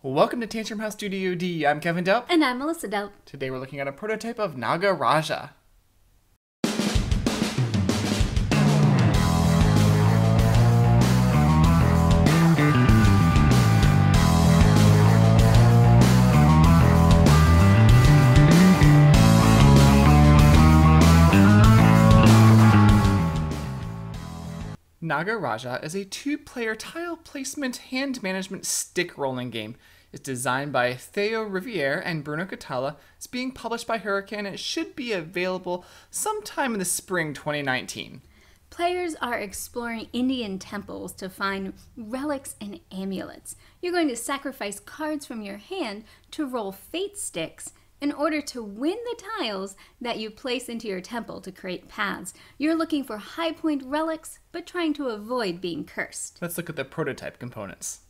Welcome to Tantrum House Studio D. I'm Kevin Delp. And I'm Melissa Delp. Today we're looking at a prototype of Naga Raja. Naga Raja is a two player tile placement hand management stick rolling game. It's designed by Theo Riviere and Bruno Cathala. It's being published by Hurrican and it should be available sometime in the spring 2019. Players are exploring Indian temples to find relics and amulets. You're going to sacrifice cards from your hand to roll fate sticks in order to win the tiles that you place into your temple to create paths. You're looking for high point relics, but trying to avoid being cursed. Let's look at the prototype components.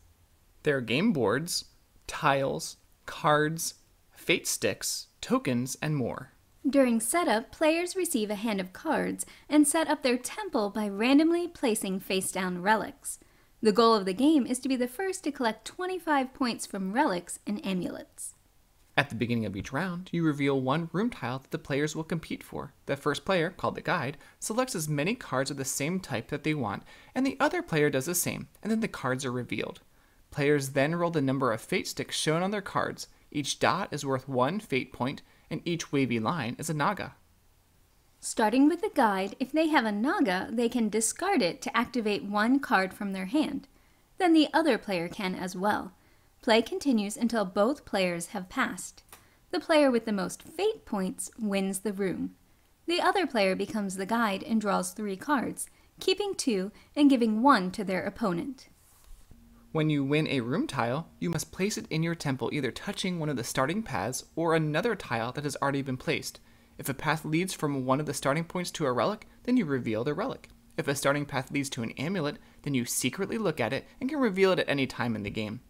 There are game boards, tiles, cards, fate sticks, tokens, and more. During setup, players receive a hand of cards and set up their temple by randomly placing face down relics. The goal of the game is to be the first to collect 25 points from relics and amulets. At the beginning of each round, you reveal one room tile that the players will compete for. The first player, called the guide, selects as many cards of the same type that they want, and the other player does the same, and then the cards are revealed. Players then roll the number of fate sticks shown on their cards. Each dot is worth one fate point, and each wavy line is a naga. Starting with the guide, if they have a naga, they can discard it to activate one card from their hand. Then the other player can as well. Play continues until both players have passed. The player with the most fate points wins the room. The other player becomes the guide and draws three cards, keeping two and giving one to their opponent. When you win a room tile, you must place it in your temple either touching one of the starting paths or another tile that has already been placed. If a path leads from one of the starting points to a relic, then you reveal the relic. If a starting path leads to an amulet, then you secretly look at it and can reveal it at any time in the game.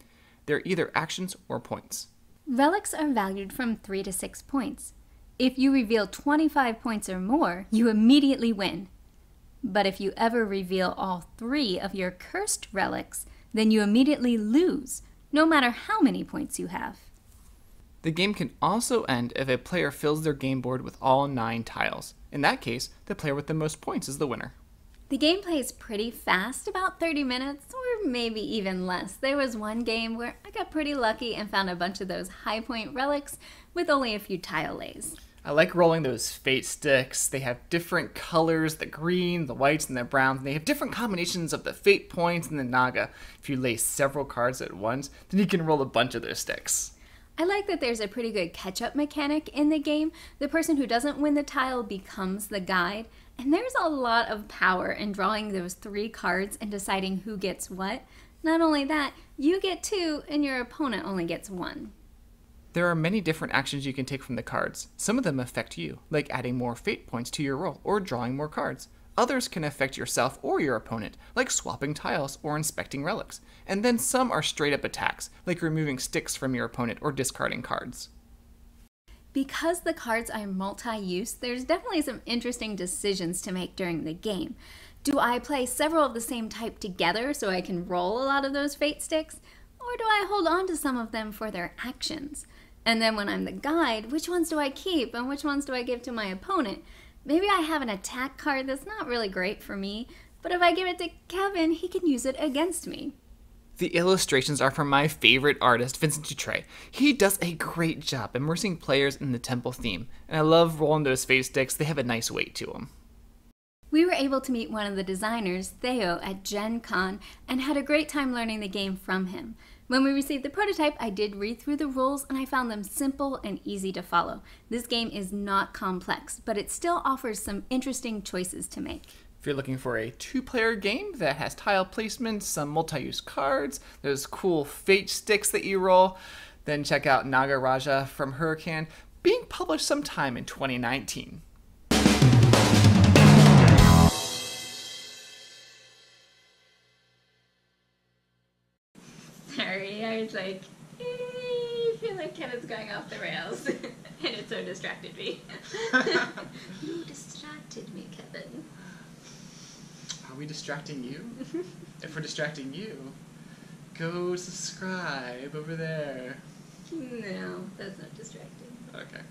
They're either actions or points. Relics are valued from 3 to 6 points. If you reveal 25 points or more, you immediately win. But if you ever reveal all three of your cursed relics, then you immediately lose, no matter how many points you have. The game can also end if a player fills their game board with all nine tiles. In that case, the player with the most points is the winner. The gameplay is pretty fast, about 30 minutes, or maybe even less. There was one game where I got pretty lucky and found a bunch of those high point relics with only a few tile lays. I like rolling those fate sticks. They have different colors the green, the whites, and the browns. And they have different combinations of the fate points and the naga. If you lay several cards at once, then you can roll a bunch of those sticks. I like that there's a pretty good catch up mechanic in the game. The person who doesn't win the tile becomes the guide, and there's a lot of power in drawing those three cards and deciding who gets what. Not only that, you get two and your opponent only gets one. There are many different actions you can take from the cards. Some of them affect you, like adding more fate points to your roll or drawing more cards. Others can affect yourself or your opponent, like swapping tiles or inspecting relics. And then some are straight up attacks, like removing sticks from your opponent or discarding cards. Because the cards are multi-use, there's definitely some interesting decisions to make during the game. Do I play several of the same type together so I can roll a lot of those fate sticks? Or do I hold on to some of them for their actions? And then when I'm the guide, which ones do I keep and which ones do I give to my opponent? Maybe I have an attack card that's not really great for me, but if I give it to Kevin, he can use it against me. The illustrations are from my favorite artist, Vincent Dutrait. He does a great job immersing players in the temple theme, and I love rolling those fate sticks. They have a nice weight to them. We were able to meet one of the designers, Theo, at Gen Con and had a great time learning the game from him. When we received the prototype, I did read through the rules and I found them simple and easy to follow. This game is not complex, but it still offers some interesting choices to make. If you're looking for a two player game that has tile placement, some multi use cards, there's cool fate sticks that you roll, then check out Naga Raja from Hurrican, being published sometime in 2019. Sorry, I was like, eh, I feel like Kevin's going off the rails. and it so distracted me. you distracted me, Kevin we distracting you? if we're distracting you, go subscribe over there. No, that's not distracting. Okay.